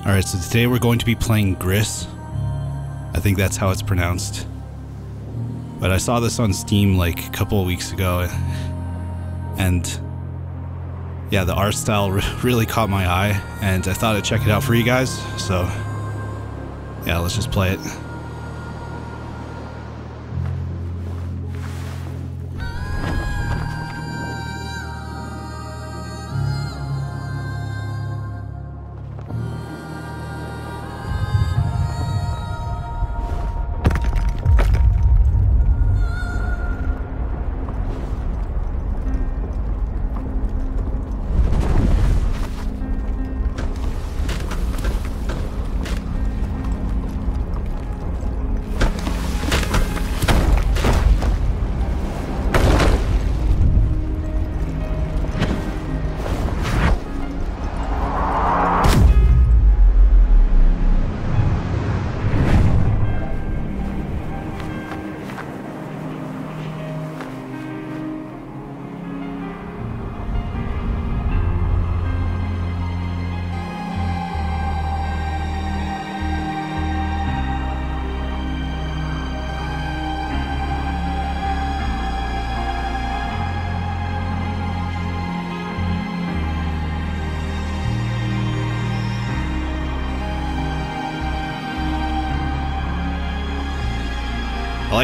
Alright, so today we're going to be playing Gris. I think that's how it's pronounced. But I saw this on Steam like a couple of weeks ago, and yeah, the art style really caught my eye, and I thought I'd check it out for you guys, so yeah, let's just play it.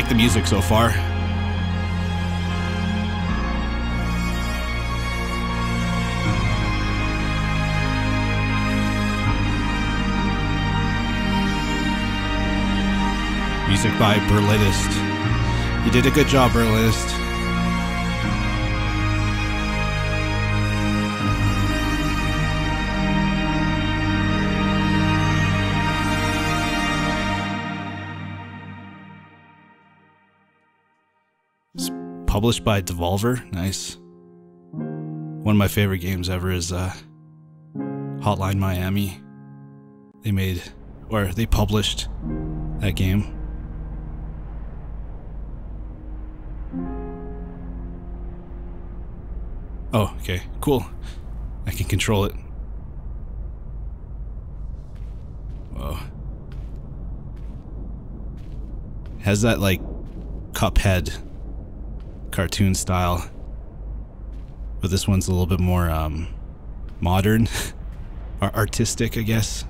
Like the music so far. Music by Berlinist. You did a good job, Berlinist. Published by Devolver. Nice. One of my favorite games ever is uh, Hotline Miami. They made, or they published that game. Oh, okay, cool. I can control it. Whoa. Has that like Cuphead cartoon style. But this one's a little bit more um, modern, or artistic, I guess.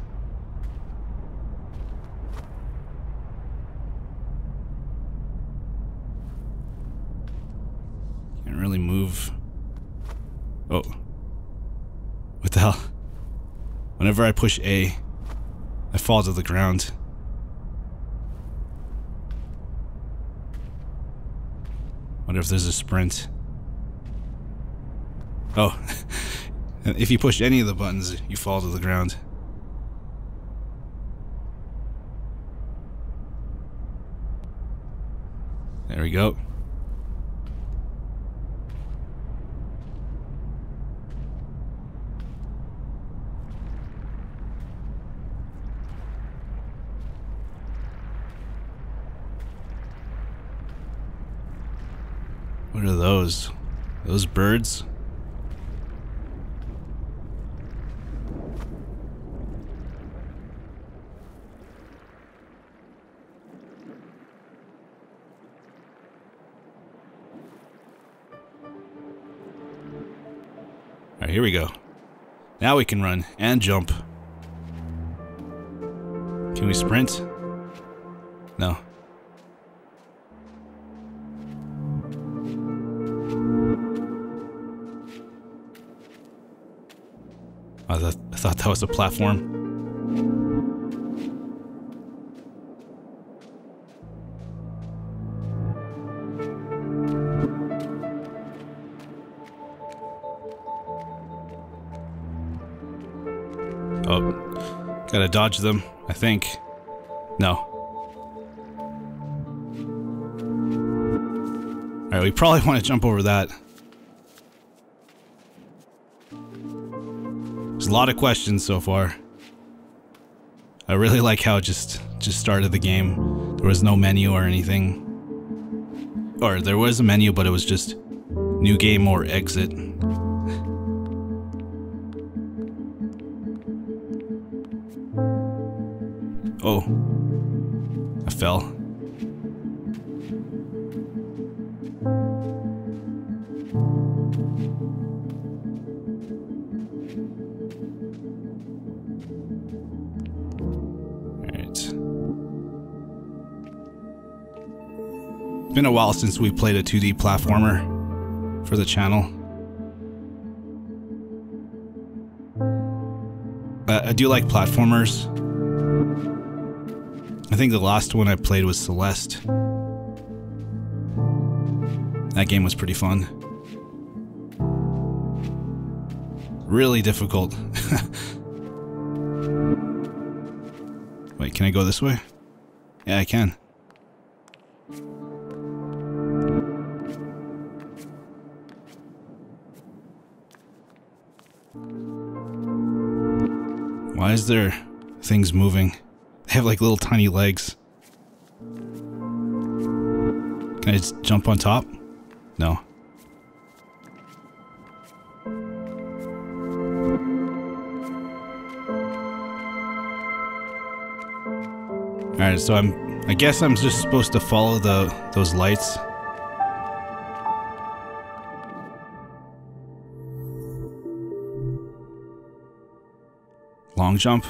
Can't really move. Oh. What the hell? Whenever I push A, I fall to the ground. If there's a sprint. Oh. if you push any of the buttons, you fall to the ground. There we go. What are those? Those birds? Alright, here we go. Now we can run and jump. Can we sprint? No. Thought that was a platform. Oh, gotta dodge them, I think. No. Alright, we probably want to jump over that. There's a lot of questions so far. I really like how it just just started the game. There was no menu or anything. Or there was a menu, but it was just new game or exit. Been a while since we played a 2D platformer for the channel. Uh, I do like platformers. I think the last one I played was Celeste. That game was pretty fun. Really difficult. Wait, can I go this way? Yeah, I can. Why is there things moving? They have like little tiny legs. Can I just jump on top? No. Alright, so I'm I guess I'm just supposed to follow the those lights. Long jump?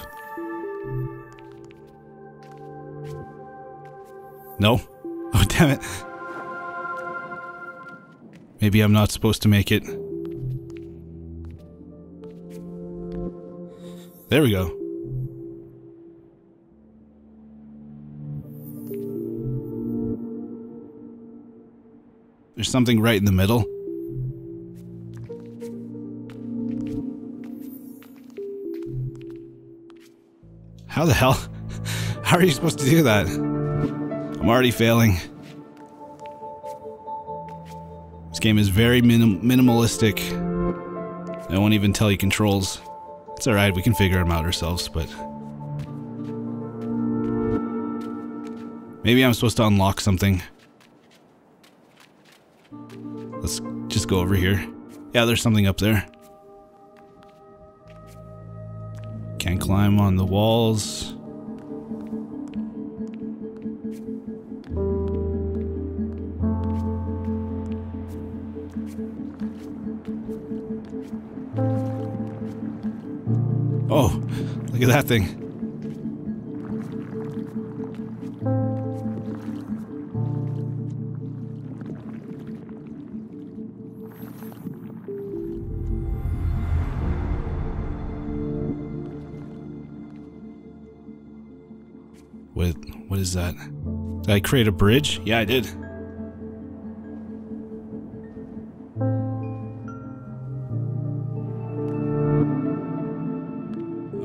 No? Oh, damn it. Maybe I'm not supposed to make it. There we go. There's something right in the middle. How the hell? How are you supposed to do that? I'm already failing. This game is very minim minimalistic. I won't even tell you controls. It's alright, we can figure them out ourselves, but... Maybe I'm supposed to unlock something. Let's just go over here. Yeah, there's something up there. Can't climb on the walls. Oh, look at that thing. I create a bridge? Yeah, I did.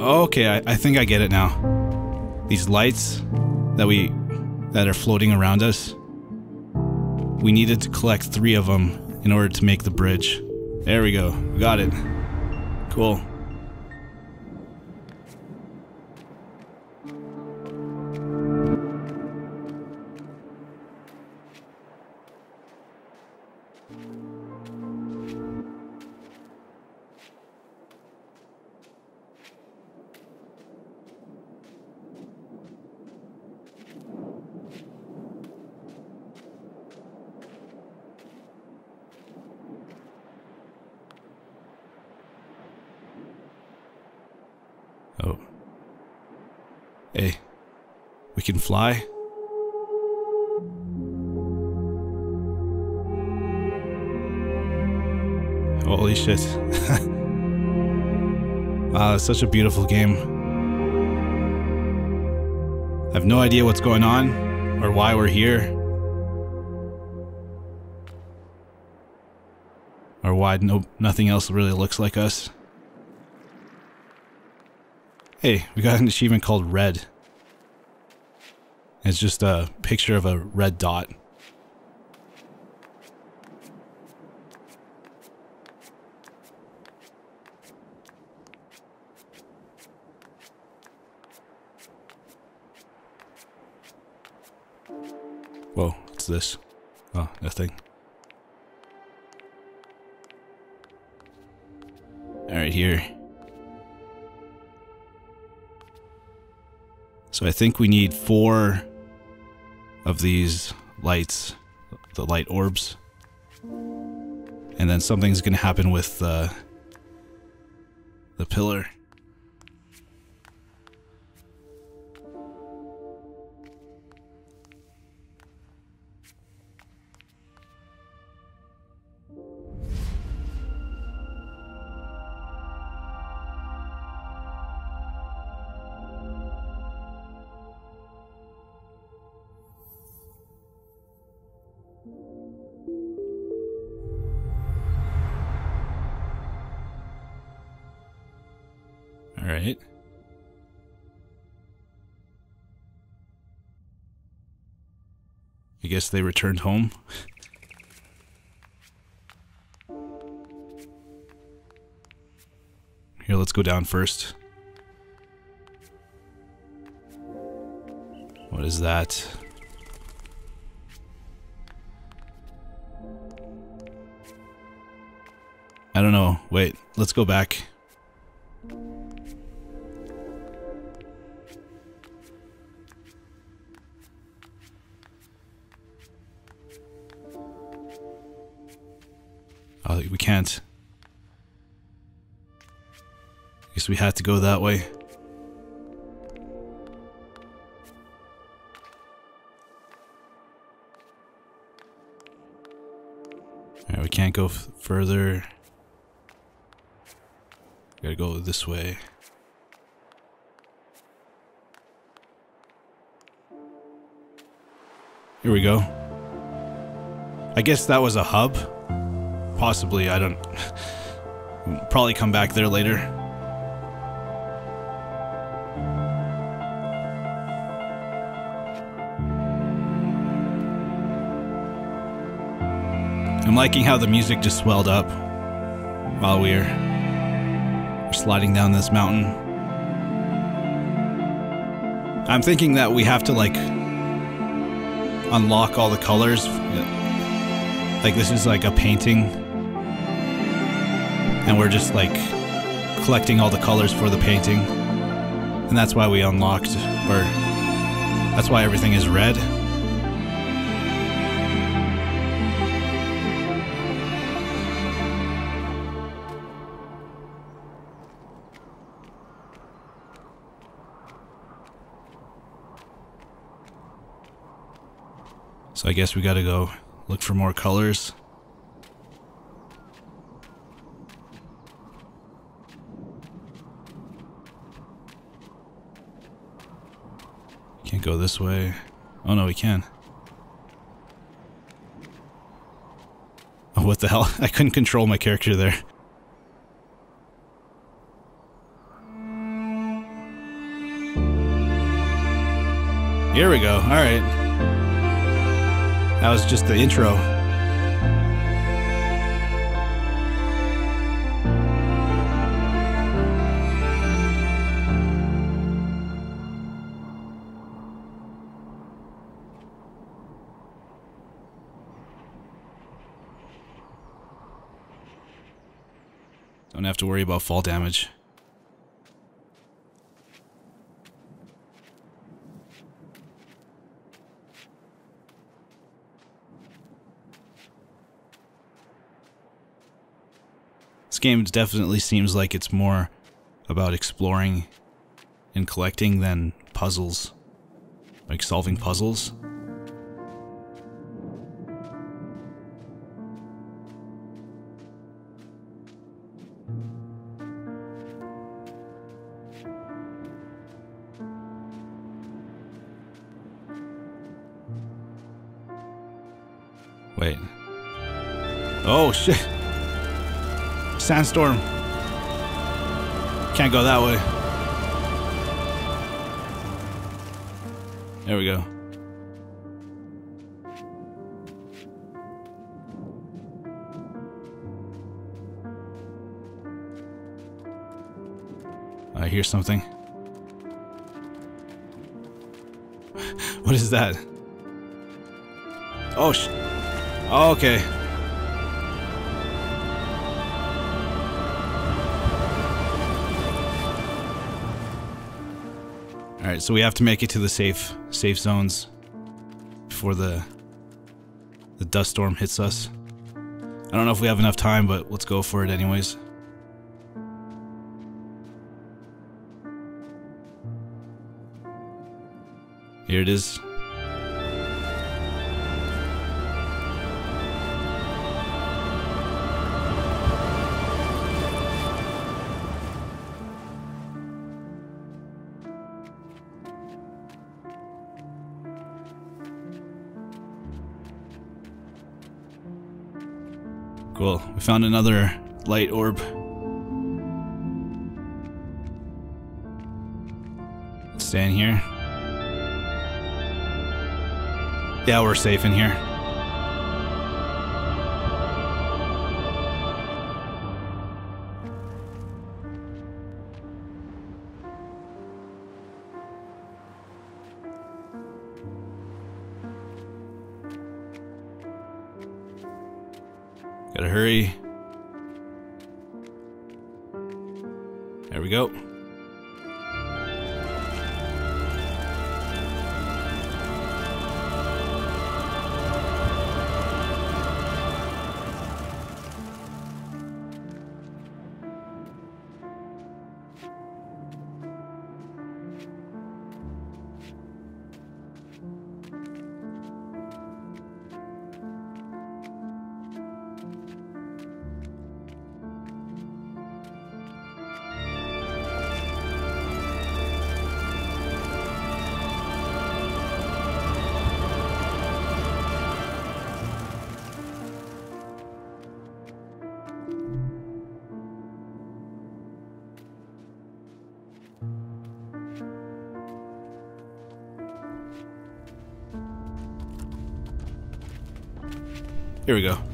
Okay, I, I think I get it now. These lights that we that are floating around us. We needed to collect three of them in order to make the bridge. There we go. Got it. Cool. Fly? Holy shit. wow, such a beautiful game. I have no idea what's going on or why we're here. Or why no nothing else really looks like us. Hey, we got an achievement called Red. It's just a picture of a red dot. Whoa, what's this? Oh, nothing. Alright, here. So I think we need four of these lights, the light orbs. And then something's going to happen with uh, the pillar. Right. I guess they returned home. Here, let's go down first. What is that? I don't know. Wait, let's go back. We can't. Guess we had to go that way. Alright, we can't go further. Gotta go this way. Here we go. I guess that was a hub. Possibly, I don't... Probably come back there later. I'm liking how the music just swelled up while we're sliding down this mountain. I'm thinking that we have to like unlock all the colors. Like this is like a painting and we're just like collecting all the colors for the painting. And that's why we unlocked or that's why everything is red. So I guess we gotta go look for more colors. Can't go this way. Oh no, we can. Oh, what the hell? I couldn't control my character there. Here we go. Alright. That was just the intro. Have to worry about fall damage. This game definitely seems like it's more about exploring and collecting than puzzles. Like solving puzzles. Wait. Oh shit. Sandstorm. Can't go that way. There we go. I hear something. what is that? Oh, sh- oh, okay. All right, so we have to make it to the safe safe zones before the the dust storm hits us. I don't know if we have enough time, but let's go for it anyways. Here it is. We found another light orb. Stay in here. Yeah, we're safe in here. Gotta hurry. There we go. Here we go.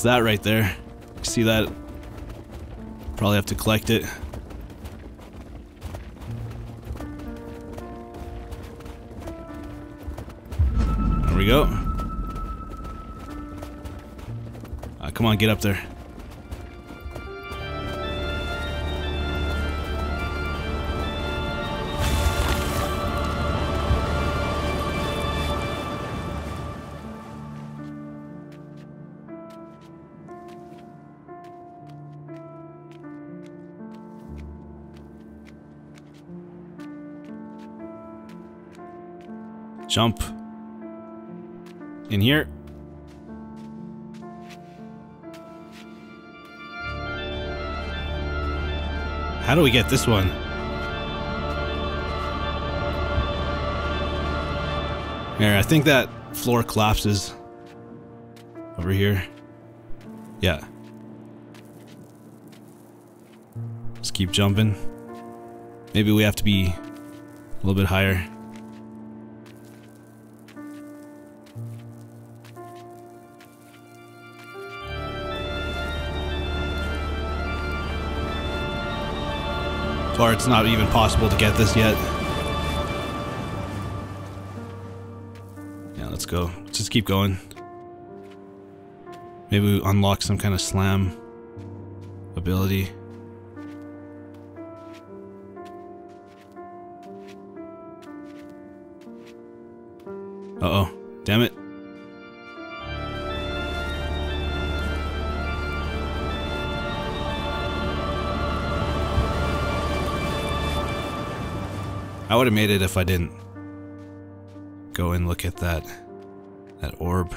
What's that right there? See that? Probably have to collect it. There we go. Uh, come on, get up there. Jump. In here. How do we get this one? Here, I think that floor collapses. Over here. Yeah. Just keep jumping. Maybe we have to be a little bit higher. Or it's not even possible to get this yet. Yeah, let's go. Let's just keep going. Maybe we unlock some kind of slam ability. Uh-oh. Damn it. Would have made it if I didn't go and look at that that orb.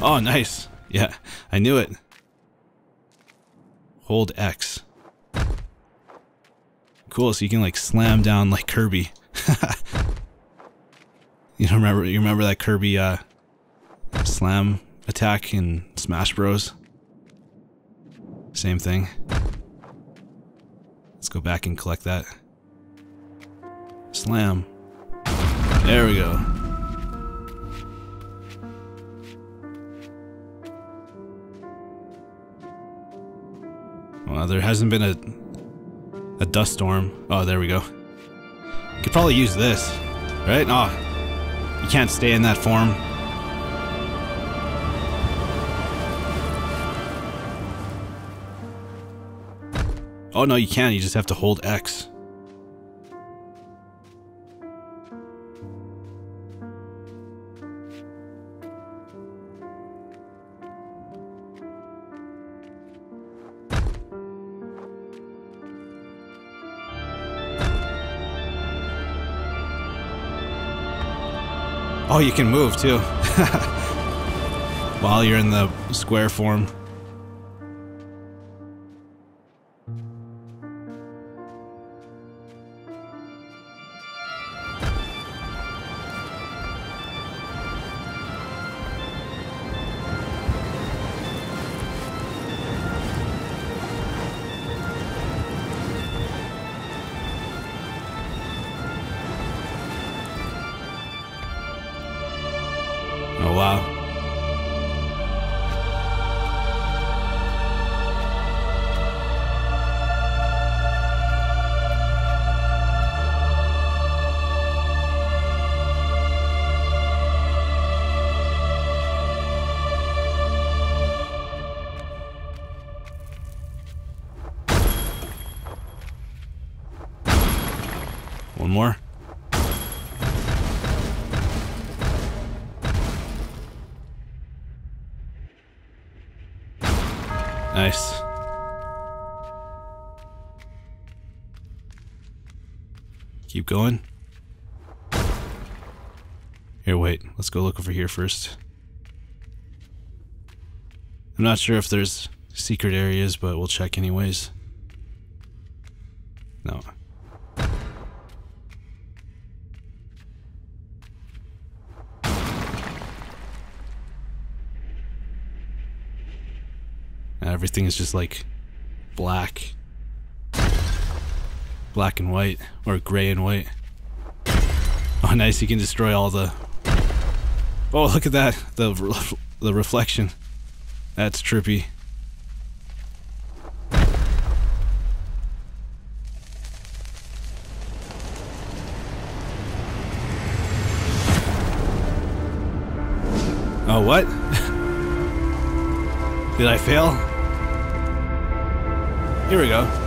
Oh, nice. Yeah, I knew it. Hold X. Cool, so you can like slam down like Kirby. you remember you remember that Kirby uh slam attack in Smash Bros? Same thing. Let's go back and collect that. Slam. There we go. Well, there hasn't been a a dust storm. Oh, there we go. Could probably use this, right? Oh, you can't stay in that form. Oh no, you can't. You just have to hold X. Oh, you can move too. While you're in the square form. Oh Keep going. Here, wait. Let's go look over here first. I'm not sure if there's secret areas, but we'll check anyways. No. Everything is just like black. Black and white, or gray and white. Oh, nice, you can destroy all the... Oh, look at that, the, the reflection. That's trippy. Oh, what? Did I fail? Here we go.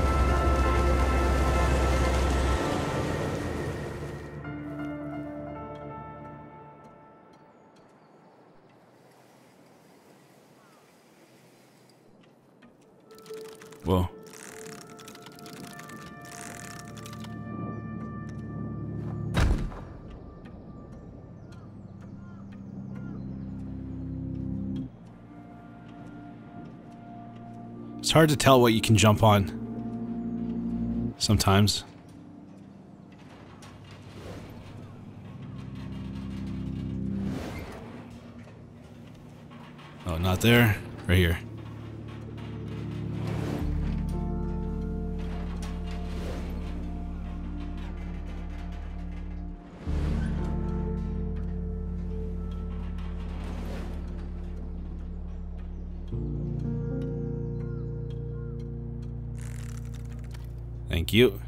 It's hard to tell what you can jump on. Sometimes. Oh, not there. Right here. Thank you.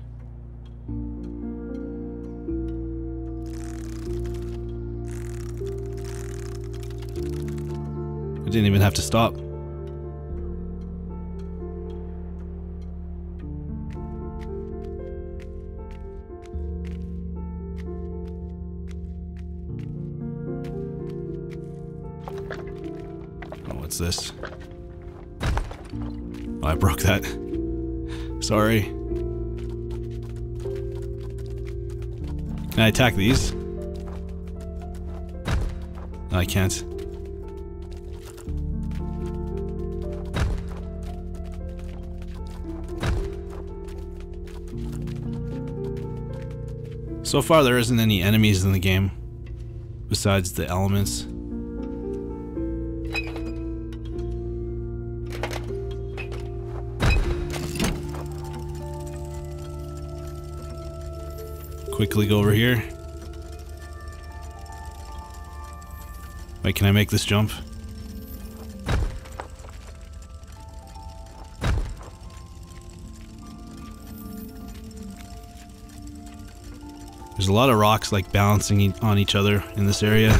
I didn't even have to stop. Oh, what's this? Oh, I broke that. Sorry. Can I attack these? No, I can't. So far, there isn't any enemies in the game, besides the elements. Quickly go over here. Wait, can I make this jump? There's a lot of rocks like balancing on each other in this area.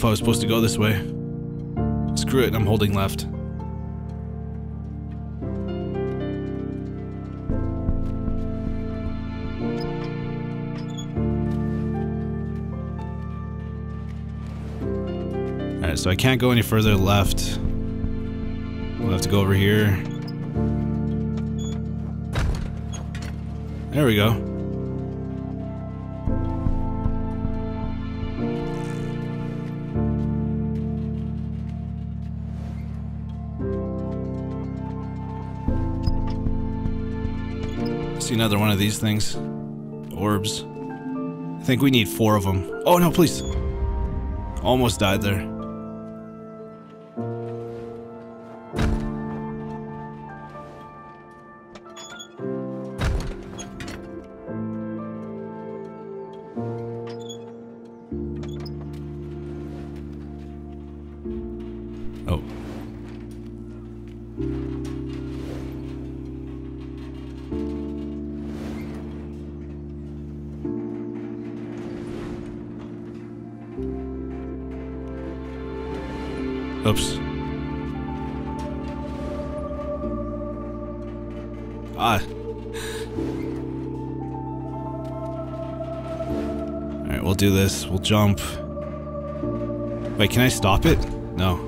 If I was supposed to go this way. Screw it, I'm holding left. Alright, so I can't go any further left. We'll have to go over here. There we go. Another one of these things. Orbs. I think we need four of them. Oh no, please. Almost died there. Ah. Alright, we'll do this. We'll jump. Wait, can I stop it? No.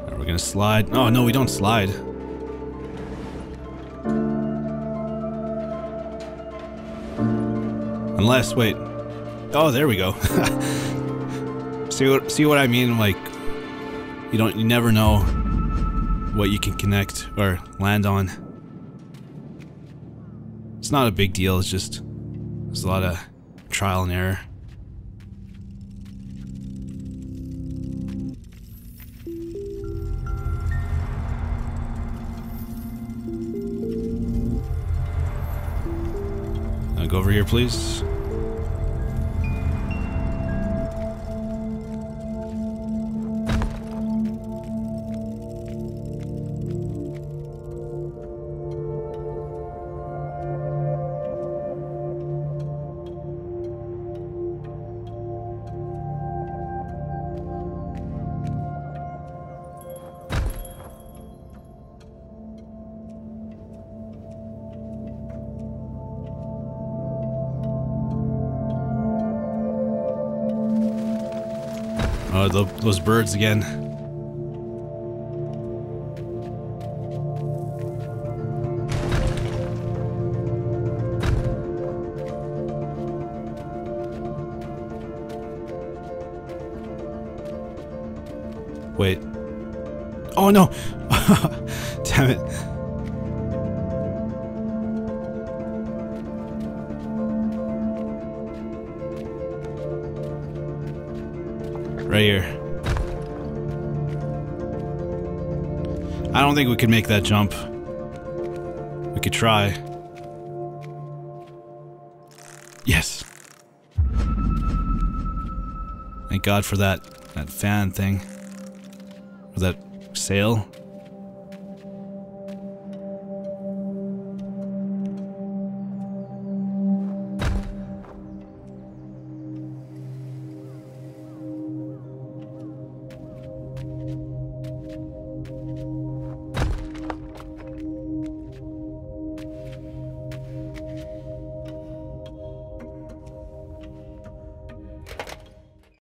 Alright, we're gonna slide. Oh, no, we don't slide. Unless, wait. Oh, there we go. see what see what I mean? Like, you don't, you never know what you can connect or land on. It's not a big deal. It's just there's a lot of trial and error. Uh, go over here, please. Those birds again. Wait. Oh no! Damn it. Right here. I don't think we could make that jump. We could try. Yes. Thank God for that that fan thing. Or that sail.